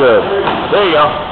good. There you go.